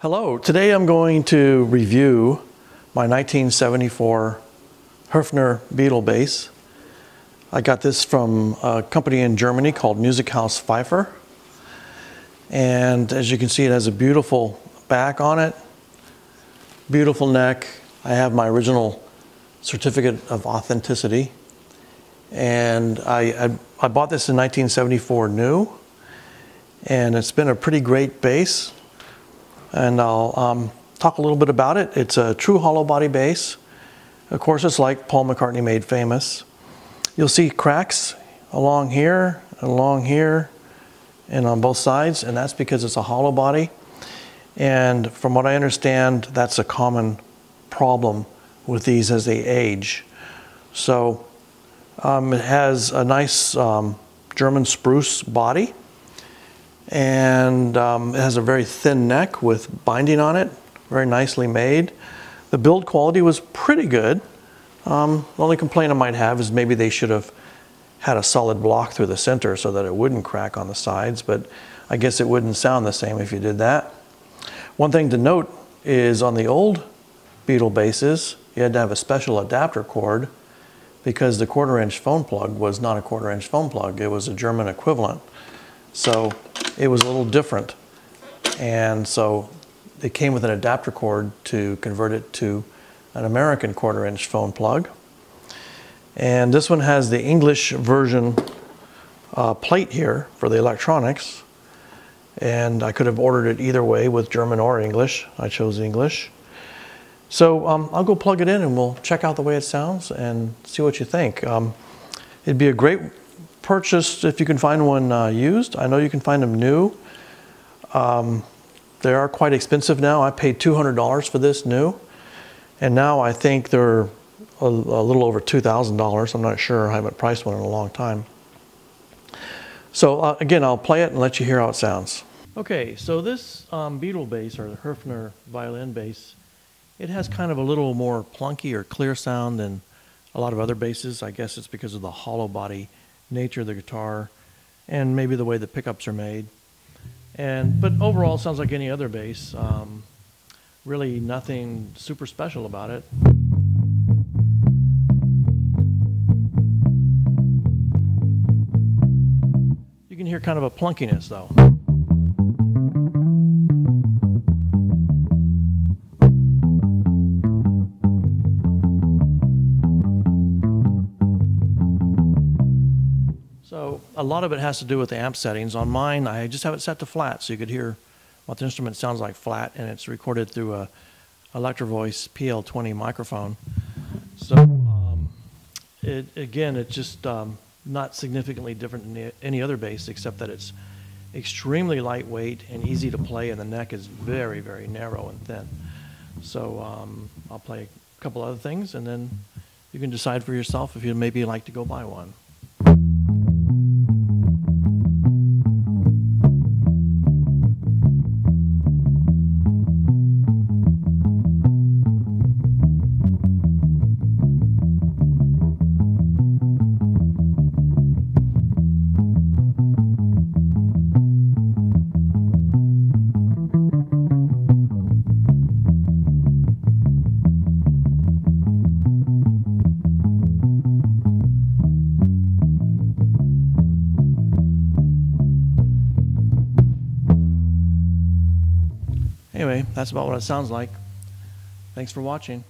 Hello, today I'm going to review my 1974 Höfner Beatle bass. I got this from a company in Germany called Musikhaus Pfeiffer. And as you can see, it has a beautiful back on it, beautiful neck. I have my original certificate of authenticity. And I, I, I bought this in 1974 new, and it's been a pretty great bass and I'll um, talk a little bit about it. It's a true hollow body bass. Of course, it's like Paul McCartney made famous. You'll see cracks along here, along here, and on both sides, and that's because it's a hollow body. And from what I understand, that's a common problem with these as they age. So um, it has a nice um, German spruce body and um, it has a very thin neck with binding on it, very nicely made. The build quality was pretty good. Um, the only complaint I might have is maybe they should have had a solid block through the center so that it wouldn't crack on the sides, but I guess it wouldn't sound the same if you did that. One thing to note is on the old Beatle basses, you had to have a special adapter cord because the quarter inch phone plug was not a quarter inch phone plug, it was a German equivalent. So it was a little different. And so it came with an adapter cord to convert it to an American quarter inch phone plug. And this one has the English version uh, plate here for the electronics. And I could have ordered it either way with German or English. I chose English. So um, I'll go plug it in and we'll check out the way it sounds and see what you think. Um, it'd be a great purchased, if you can find one uh, used. I know you can find them new. Um, they are quite expensive now. I paid $200 for this new. And now I think they're a, a little over $2,000. I'm not sure. I haven't priced one in a long time. So uh, again, I'll play it and let you hear how it sounds. Okay, so this um, Beatle bass, or the Höfner violin bass, it has kind of a little more plunky or clear sound than a lot of other basses. I guess it's because of the hollow body nature of the guitar and maybe the way the pickups are made. And but overall, it sounds like any other bass. Um, really, nothing super special about it. You can hear kind of a plunkiness though. So a lot of it has to do with the amp settings. On mine, I just have it set to flat, so you could hear what the instrument sounds like flat, and it's recorded through a Electro-Voice PL20 microphone. So um, it, again, it's just um, not significantly different than any other bass, except that it's extremely lightweight and easy to play, and the neck is very, very narrow and thin. So um, I'll play a couple other things, and then you can decide for yourself if you'd maybe like to go buy one. Anyway, that's about what it sounds like. Thanks for watching.